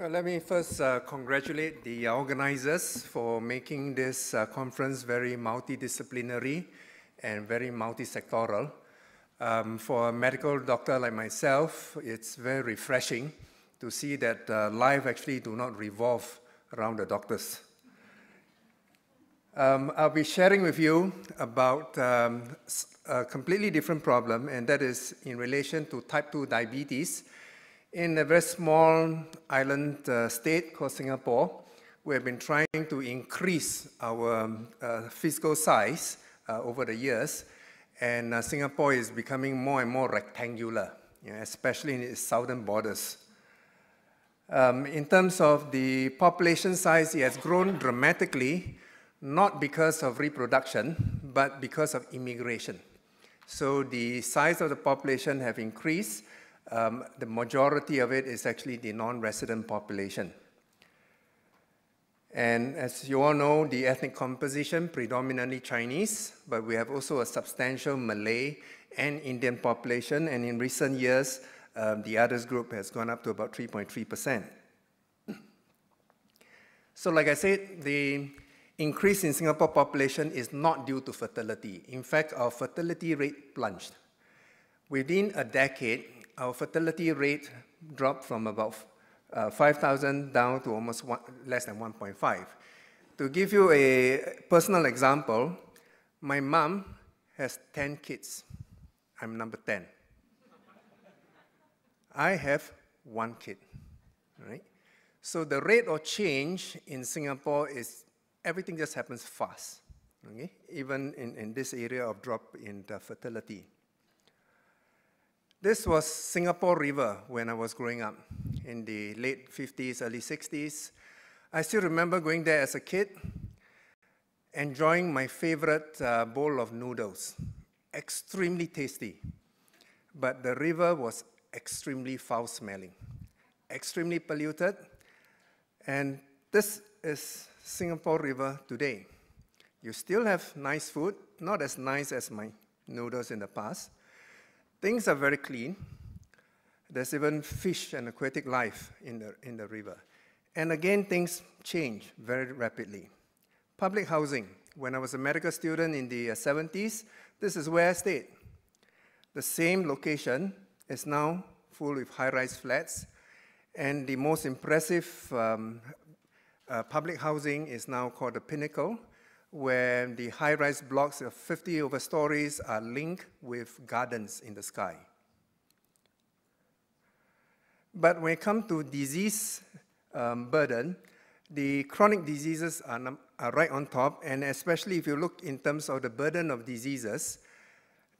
Well, let me first uh, congratulate the organizers for making this uh, conference very multidisciplinary and very multi-sectoral. Um, for a medical doctor like myself, it's very refreshing to see that uh, life actually do not revolve around the doctors. Um, I'll be sharing with you about um, a completely different problem, and that is in relation to type 2 diabetes. In a very small island uh, state called Singapore, we have been trying to increase our um, uh, physical size uh, over the years, and uh, Singapore is becoming more and more rectangular, you know, especially in its southern borders. Um, in terms of the population size, it has grown dramatically, not because of reproduction, but because of immigration. So the size of the population have increased. Um, the majority of it is actually the non-resident population. And as you all know, the ethnic composition predominantly Chinese, but we have also a substantial Malay and Indian population. And in recent years, um, the others group has gone up to about 3.3%. So like I said, the increase in Singapore population is not due to fertility. In fact, our fertility rate plunged. Within a decade, our fertility rate dropped from about uh, 5,000 down to almost one, less than 1.5. To give you a personal example, my mom has 10 kids. I'm number 10. I have one kid, right? So the rate of change in Singapore is everything just happens fast, okay? even in, in this area of drop in the fertility. This was Singapore River when I was growing up in the late 50s, early 60s. I still remember going there as a kid, enjoying my favorite uh, bowl of noodles. Extremely tasty. But the river was extremely foul smelling, extremely polluted. And this is Singapore River today. You still have nice food, not as nice as my noodles in the past, Things are very clean. There's even fish and aquatic life in the, in the river. And again, things change very rapidly. Public housing. When I was a medical student in the 70s, uh, this is where I stayed. The same location is now full with high-rise flats, and the most impressive um, uh, public housing is now called the Pinnacle, where the high-rise blocks of 50 over stories are linked with gardens in the sky. But when it comes to disease um, burden, the chronic diseases are, are right on top, and especially if you look in terms of the burden of diseases,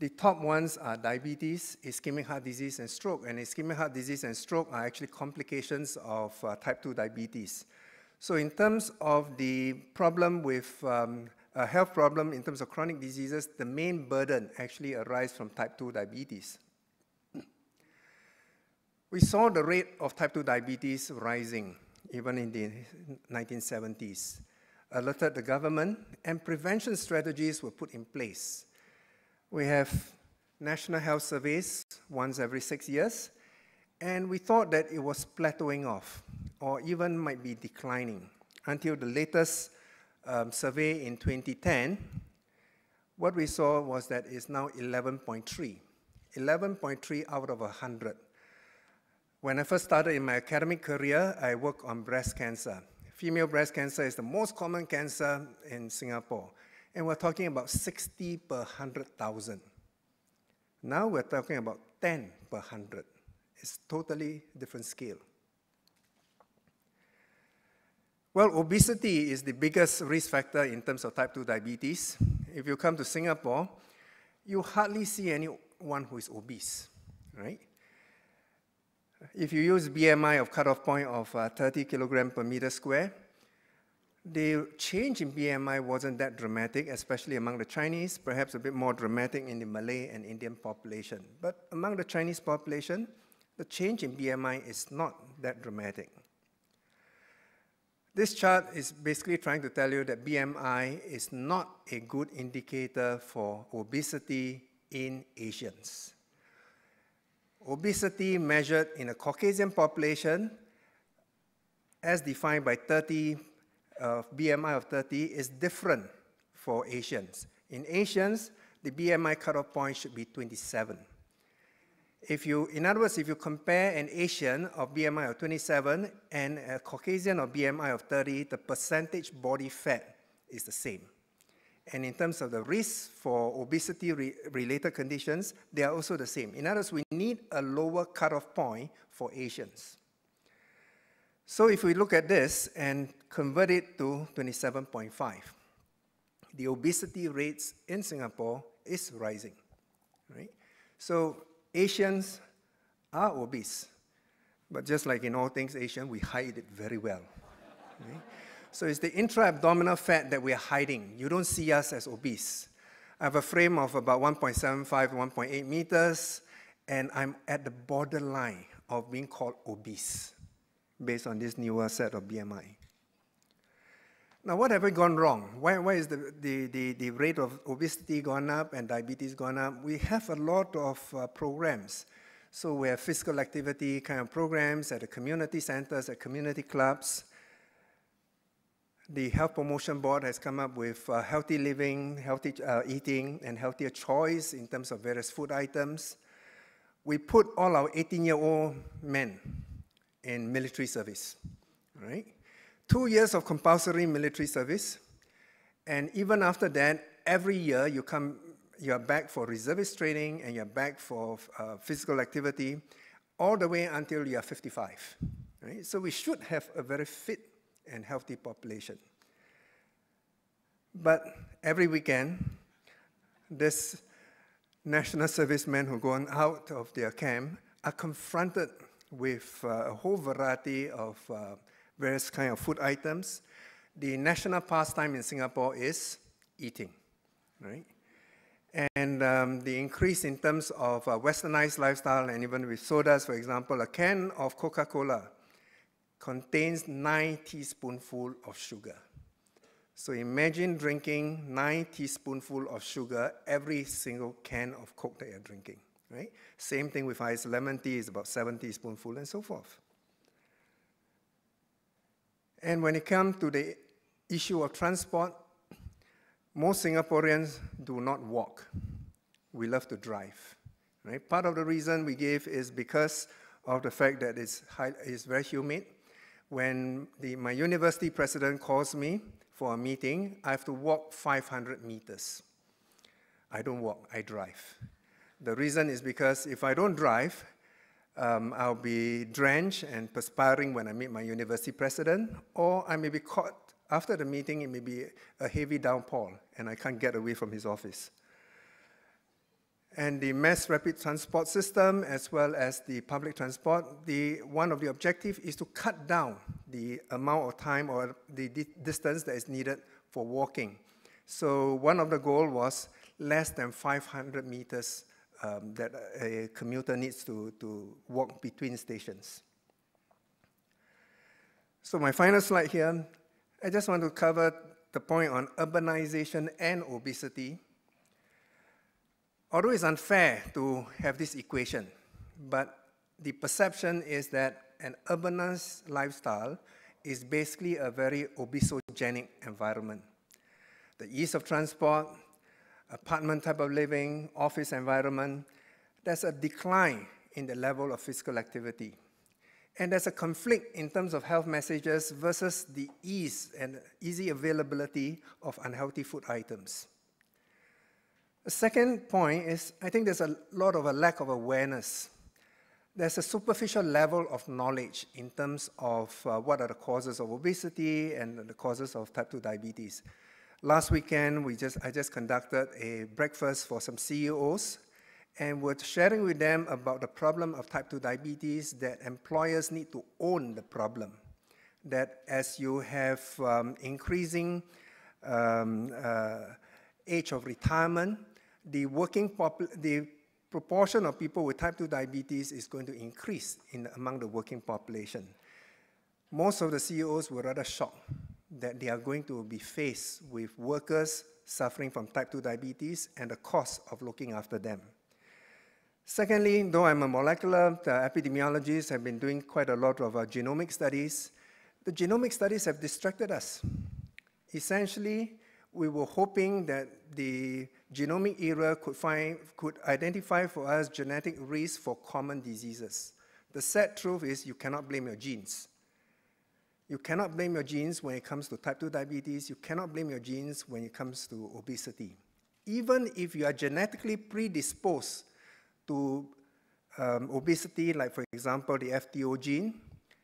the top ones are diabetes, ischemic heart disease, and stroke. And ischemic heart disease and stroke are actually complications of uh, type 2 diabetes. So in terms of the problem with um, a health problem in terms of chronic diseases, the main burden actually arises from type 2 diabetes. We saw the rate of type 2 diabetes rising even in the 1970s. Alerted the government and prevention strategies were put in place. We have national health surveys once every six years, and we thought that it was plateauing off or even might be declining until the latest um, survey in 2010. What we saw was that it's now 11.3, 11.3 out of 100. When I first started in my academic career, I worked on breast cancer. Female breast cancer is the most common cancer in Singapore. And we're talking about 60 per 100,000. Now we're talking about 10 per 100. It's totally different scale. Well, obesity is the biggest risk factor in terms of type 2 diabetes. If you come to Singapore, you hardly see anyone who is obese, right? If you use BMI of cutoff point of uh, 30 kilogram per meter square, the change in BMI wasn't that dramatic, especially among the Chinese, perhaps a bit more dramatic in the Malay and Indian population. But among the Chinese population, the change in BMI is not that dramatic. This chart is basically trying to tell you that BMI is not a good indicator for obesity in Asians. Obesity measured in a Caucasian population as defined by 30, uh, BMI of 30, is different for Asians. In Asians, the BMI cutoff point should be 27. If you, in other words, if you compare an Asian of BMI of 27 and a Caucasian of BMI of 30, the percentage body fat is the same. And in terms of the risk for obesity-related conditions, they are also the same. In other words, we need a lower cutoff point for Asians. So if we look at this and convert it to 27.5, the obesity rates in Singapore is rising, right? So Asians are obese, but just like in all things Asian, we hide it very well. Right? So it's the intra-abdominal fat that we're hiding. You don't see us as obese. I have a frame of about 1.75, 1.8 meters, and I'm at the borderline of being called obese based on this newer set of BMI. Now, what have we gone wrong? Why, why is the, the, the, the, rate of obesity gone up and diabetes gone up? We have a lot of uh, programs. So we have physical activity kind of programs at the community centers, at community clubs. The Health Promotion Board has come up with uh, healthy living, healthy uh, eating, and healthier choice in terms of various food items. We put all our 18-year-old men in military service, right? Two years of compulsory military service, and even after that, every year you come, you're back for reservist training and you're back for uh, physical activity, all the way until you're 55. Right? So we should have a very fit and healthy population. But every weekend, this national servicemen who go out of their camp are confronted with uh, a whole variety of uh, various kind of food items. The national pastime in Singapore is eating, right? And um, the increase in terms of uh, westernized lifestyle and even with sodas, for example, a can of Coca-Cola contains nine teaspoonful of sugar. So imagine drinking nine teaspoonful of sugar every single can of Coke that you're drinking, right? Same thing with ice lemon tea is about seven teaspoonful and so forth. And when it comes to the issue of transport, most Singaporeans do not walk. We love to drive. Right? Part of the reason we give is because of the fact that it's, high, it's very humid. When the, my university president calls me for a meeting, I have to walk 500 meters. I don't walk, I drive. The reason is because if I don't drive, um, I'll be drenched and perspiring when I meet my university president, or I may be caught after the meeting, it may be a heavy downpour, and I can't get away from his office. And the mass rapid transport system, as well as the public transport, the, one of the objectives is to cut down the amount of time or the di distance that is needed for walking. So one of the goals was less than 500 meters um, that a commuter needs to, to walk between stations. So my final slide here, I just want to cover the point on urbanization and obesity. Although it's unfair to have this equation, but the perception is that an urbanized lifestyle is basically a very obesogenic environment. The ease of transport, apartment type of living, office environment, there's a decline in the level of physical activity. And there's a conflict in terms of health messages versus the ease and easy availability of unhealthy food items. The second point is I think there's a lot of a lack of awareness. There's a superficial level of knowledge in terms of uh, what are the causes of obesity and the causes of type 2 diabetes. Last weekend, we just, I just conducted a breakfast for some CEOs and we're sharing with them about the problem of type 2 diabetes, that employers need to own the problem. That as you have um, increasing um, uh, age of retirement, the working the proportion of people with type 2 diabetes is going to increase in, among the working population. Most of the CEOs were rather shocked that they are going to be faced with workers suffering from type 2 diabetes and the cost of looking after them. Secondly, though I'm a molecular epidemiologist, I've been doing quite a lot of uh, genomic studies. the genomic studies have distracted us. Essentially, we were hoping that the genomic era could, find, could identify for us genetic risks for common diseases. The sad truth is you cannot blame your genes. You cannot blame your genes when it comes to type 2 diabetes. You cannot blame your genes when it comes to obesity. Even if you are genetically predisposed to um, obesity, like for example the FTO gene,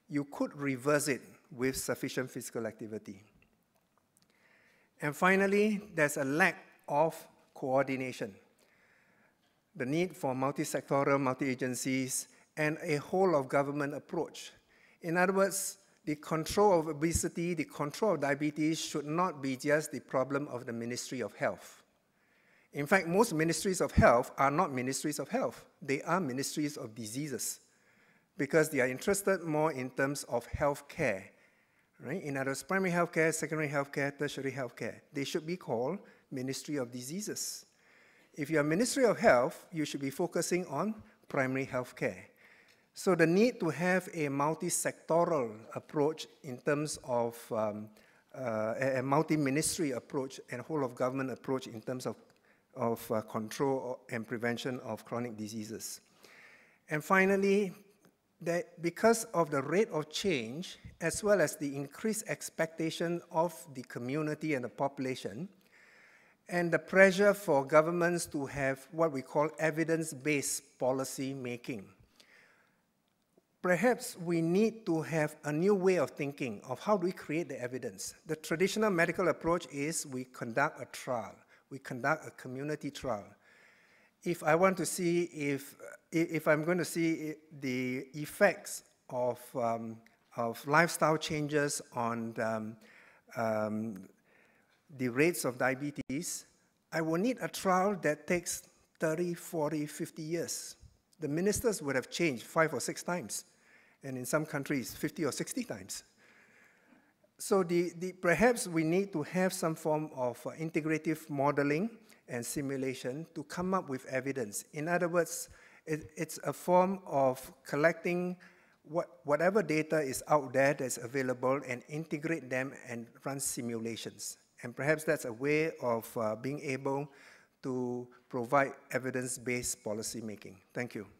you could reverse it with sufficient physical activity. And finally, there's a lack of coordination. The need for multi-sectoral, multi-agencies, and a whole of government approach. In other words, the control of obesity, the control of diabetes should not be just the problem of the Ministry of Health. In fact, most ministries of health are not ministries of health. They are ministries of diseases because they are interested more in terms of health care right? In other words, primary healthcare, secondary healthcare, tertiary healthcare. They should be called Ministry of Diseases. If you are Ministry of Health, you should be focusing on primary healthcare. So the need to have a multi-sectoral approach in terms of um, uh, a multi-ministry approach and whole of government approach in terms of, of uh, control and prevention of chronic diseases. And finally, that because of the rate of change, as well as the increased expectation of the community and the population, and the pressure for governments to have what we call evidence-based policy making. Perhaps we need to have a new way of thinking of how do we create the evidence. The traditional medical approach is we conduct a trial. We conduct a community trial. If I want to see if if I'm going to see the effects of, um, of lifestyle changes on um, um, the rates of diabetes, I will need a trial that takes 30, 40, 50 years. The ministers would have changed five or six times, and in some countries, 50 or 60 times. So the, the, perhaps we need to have some form of uh, integrative modeling and simulation to come up with evidence. In other words, it, it's a form of collecting what, whatever data is out there that's available and integrate them and run simulations. And perhaps that's a way of uh, being able to provide evidence-based policy making. Thank you.